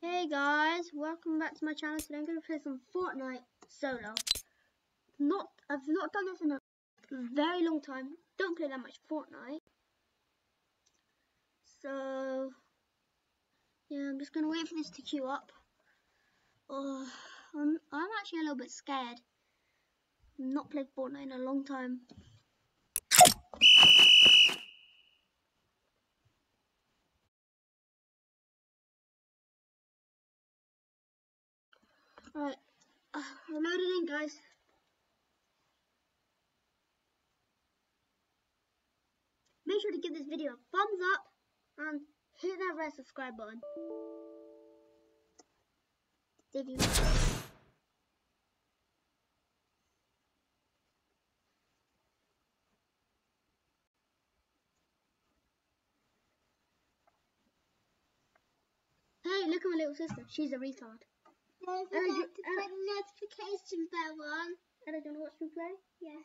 Hey guys, welcome back to my channel. Today I'm going to play some Fortnite solo. Not, I've not done this in a very long time. Don't play that much Fortnite. So, yeah, I'm just going to wait for this to queue up. Oh, I'm, I'm actually a little bit scared. I've not played Fortnite in a long time. Alright, uh, I'm in, guys. Make sure to give this video a thumbs up and hit that red subscribe button. Did you? Hey, look at my little sister. She's a retard. Don't Ella, forget do- to uh, put the notification bell on. Ella, do you want to watch me play? Yeah.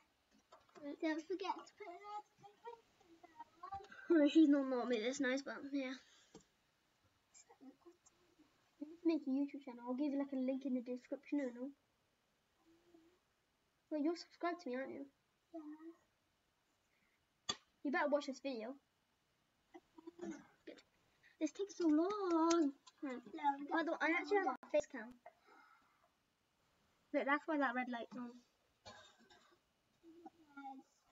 Don't forget to put the notification bell on. She's not not me this nice, but yeah. Make a YouTube channel. I'll give you like a link in the description and all. Well, you're subscribed to me, aren't you? Yeah. You better watch this video. Good. This takes so long. No, By the way, I actually have a face cam. That's why that red light's on.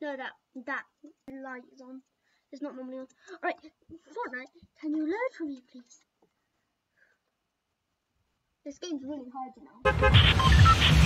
No, that that light is on. It's not normally on. Alright, Fortnite, can you load for me, please? This game's really hard, you know.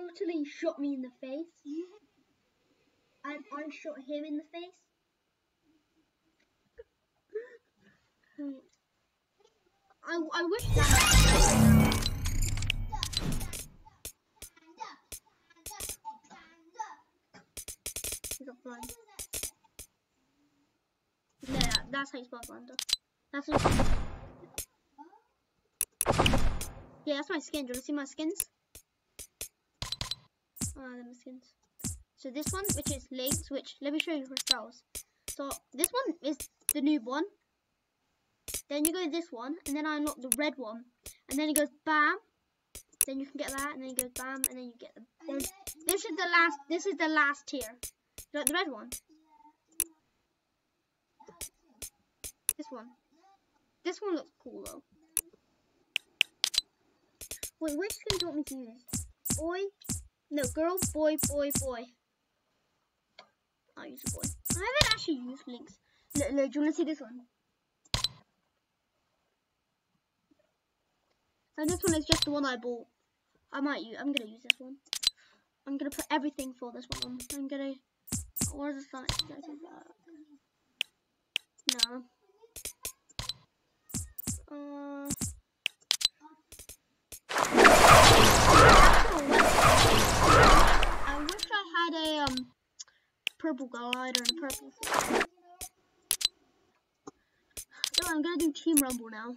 brutally shot me in the face. and I shot him in the face. I, I wish that. He's offline. No, that's how you spell Blender. That's how Yeah, that's my skin. Do you want to see my skins? Ah, oh, my skins. So this one, which is Lynx, which let me show you spells. So this one is the noob one. Then you go to this one, and then I unlock the red one, and then it goes bam. Then you can get that, and then it goes bam, and then you get the. This is the last. This is the last tier. You like the red one? This one. This one looks cool though. Wait, which skin do you want me to use? Boy? No, girl, boy, boy, boy. I'll use a boy. I haven't actually used Lynx. Look, look, do you want to see this one? And this one is just the one I bought. I might use, I'm gonna use this one. I'm gonna put everything for this one. I'm gonna, where's the Sonic? No. Uh, purple glider and a purple. I'm gonna do Team Rumble now.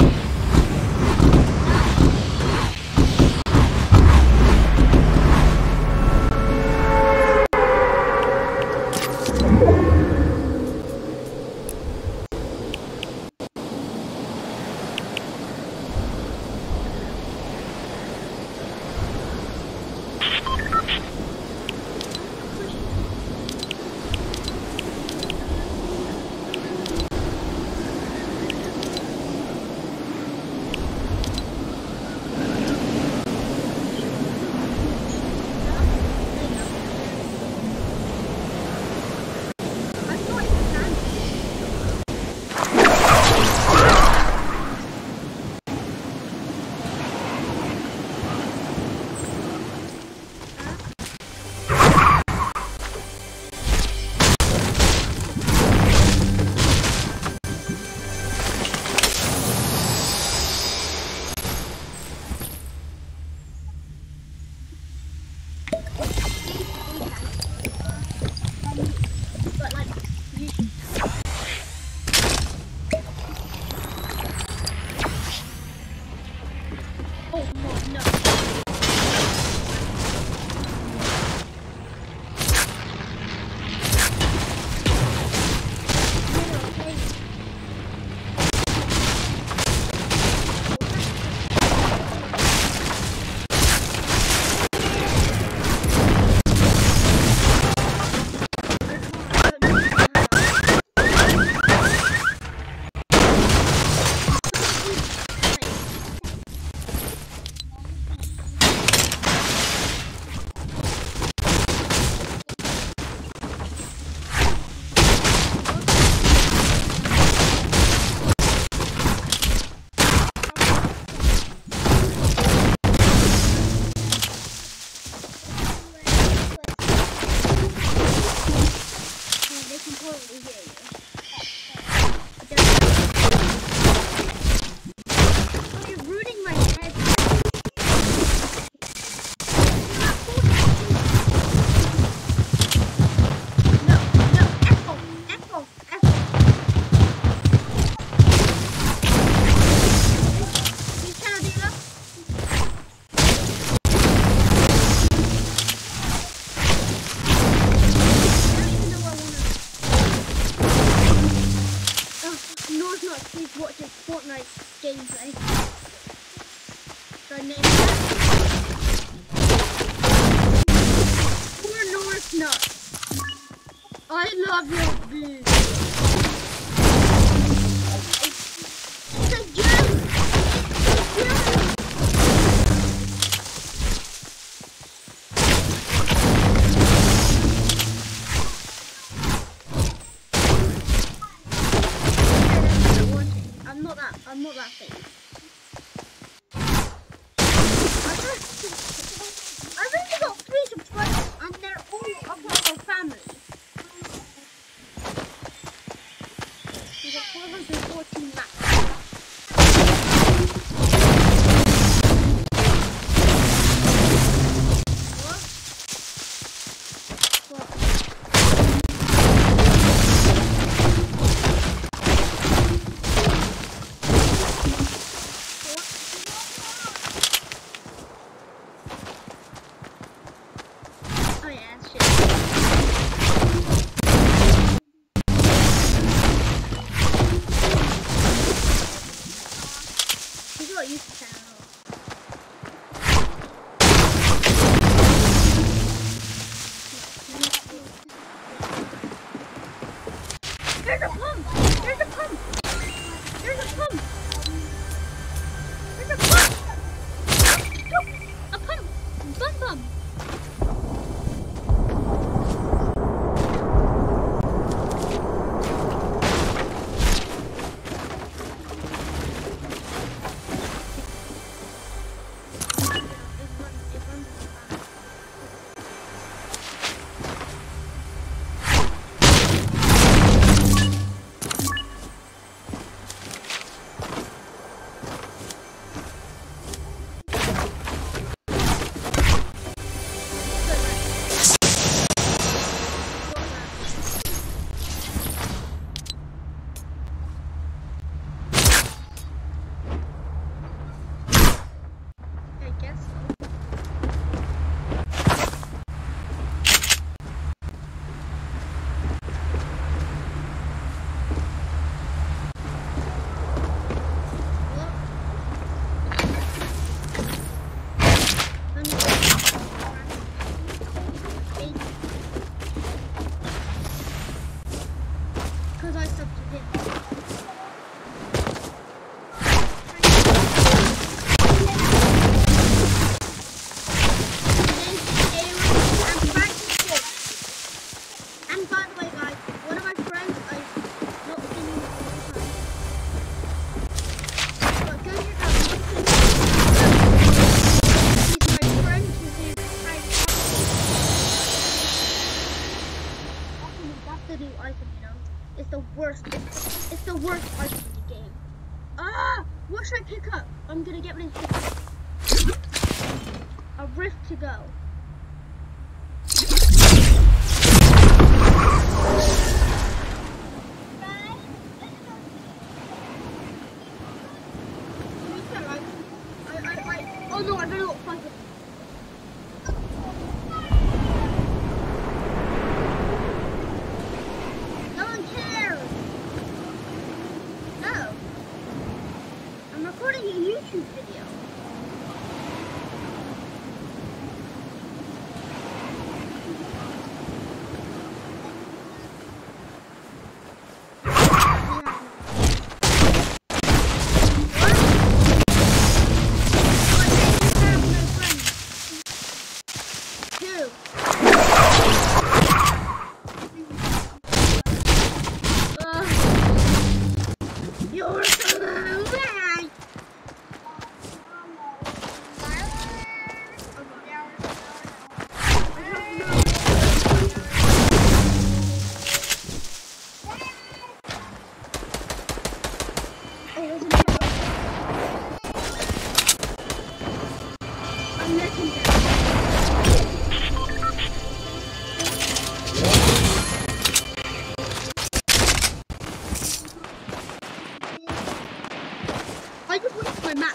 会骂，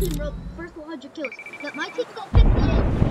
Team Rob, first 100 kills. Look, my team's got 58. Look, six.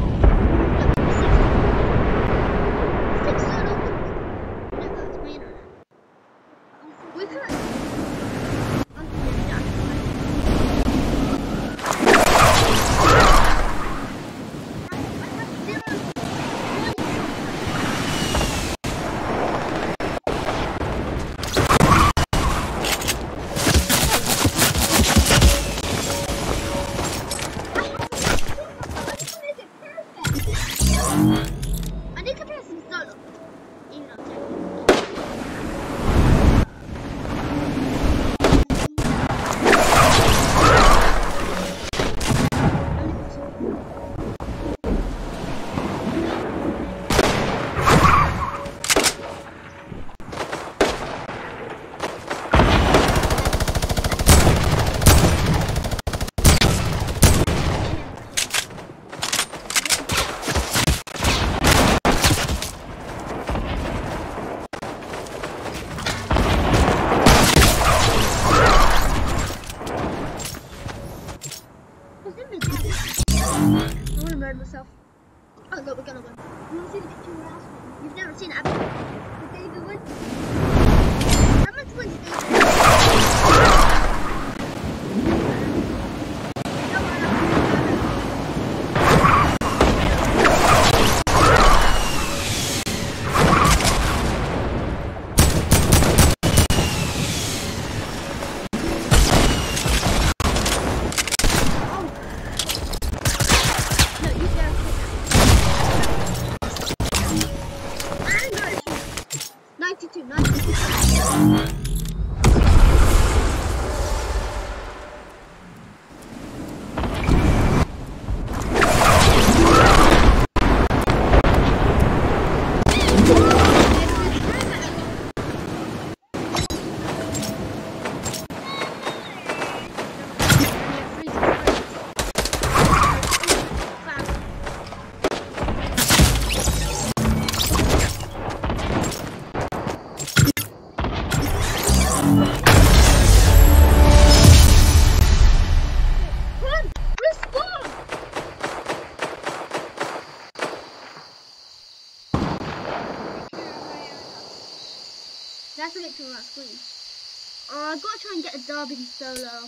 Oh, I've got to try and get a in solo.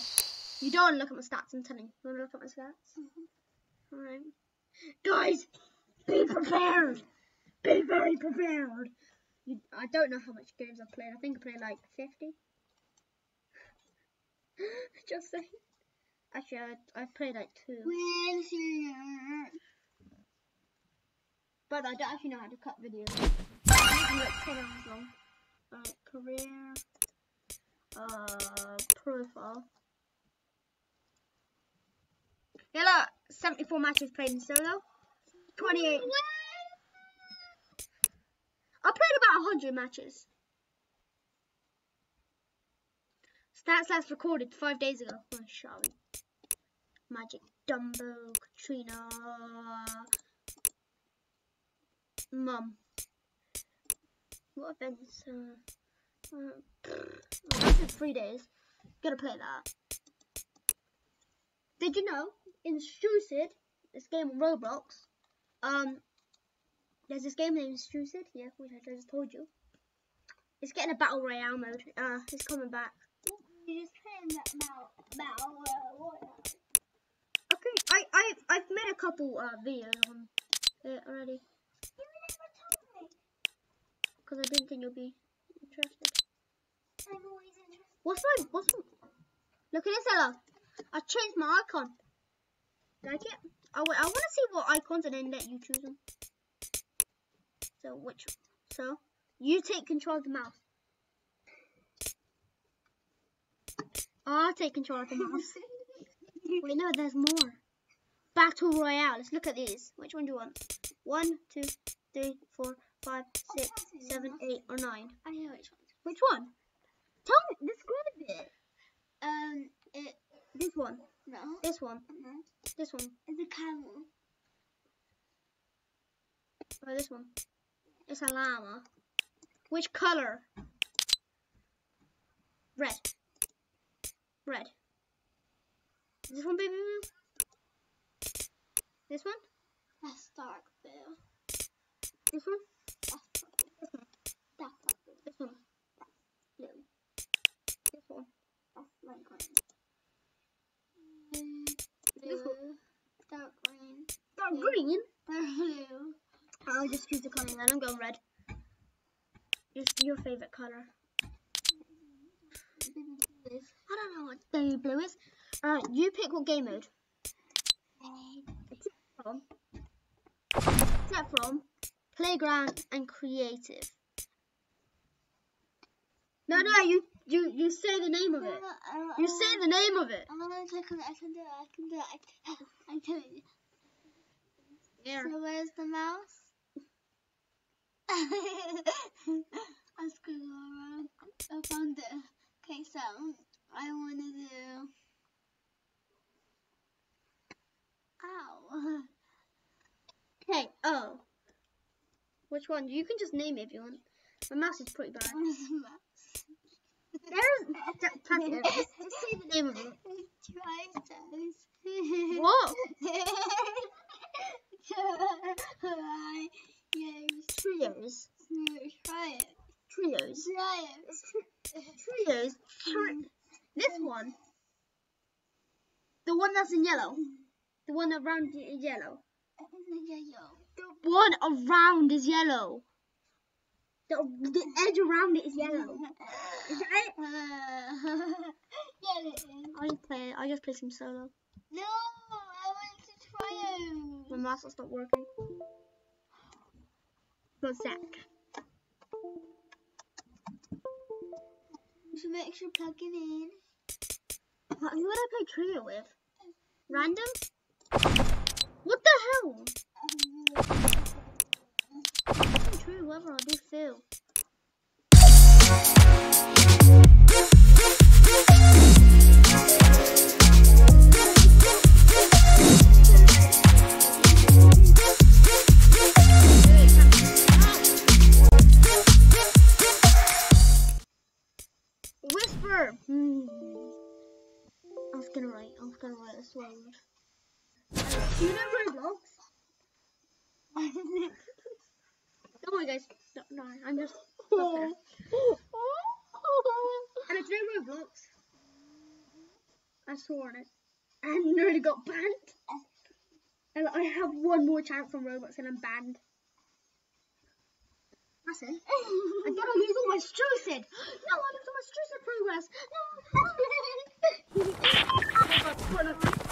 You don't want to look at my stats, I'm telling you. You want to look at my stats? Alright. Guys, be prepared! Be very prepared! You, I don't know how much games I've played. I think I played like 50. Just saying. Actually, I, I've played like two. But I don't actually know how to cut videos. Maybe like 10 hours long. Alright, career. Uh, profile. Yeah, look, 74 matches played in solo. 28. I played about 100 matches. Stats last recorded five days ago. Oh, shall? Magic Dumbo, Katrina, Mum. What events? Uh, uh, in three days. Gonna play that. Did you know in Strucid, this game on Roblox, um, there's this game named Strucid, yeah, which I just told you. It's getting a battle royale mode. Uh, it's coming back. Okay, I I I've made a couple uh videos on it already because I didn't think you'll be interested. What's my what's my, look at this Ella. I changed my icon. Like it? I, I want to see what icons and then let you choose them. So which so you take control of the mouse. I'll take control of the mouse. Wait, no, there's more. Battle Royale. Let's look at these. Which one do you want? One, two, three, four, five, six, seven, eight, or nine. I know which one. Which one? Tell me. Describe it. Um, it This one. no. This one. Uh-huh. This one. It's a camel. Or this one. It's a llama. Which color? Red. Red. This one baby blue? This one? That's dark blue. This one? That's purple. That's purple. This one? Blue. This one? That's light green. Mm, Blue. Dark green. Dark Blue. green? Dark blue. I'll just choose the colour then. I'm going red. Just your favourite colour. Baby blue is I don't know what baby blue is. Alright, you pick what game mode. Except from, except from playground and creative. No, no, you you you say the name of it. You say the name of it. I'm gonna click on it. I can do it. I can do it. I can, I can do it. There. So where's the mouse? I screwed around. I found it. Okay, so I want to do. Ow. Okay. Oh. Which one? You can just name it if you want. My mouse is pretty bad. Where's the mouse? There's. Touch. Just, just say the name of it. Those. What? Trios. No, try it. Trios. It. Trios. This one. The one that's in yellow. The one around is. Yellow. The one around is yellow. The, the edge around it is yellow. Is that it? yeah, it is. I just play. I just play some solo. No, I want to try it. My mouse will stop working. Go sack. So make sure plugging in. What, who would I play trio with? Uh, Random? What the hell? True, whoever I'll do fill. Swore on it. And nearly got banned. And I have one more chance on Roblox and I'm banned. That's it. I'm gonna lose all my Strucid. No, I lose all my Strucid progress. No.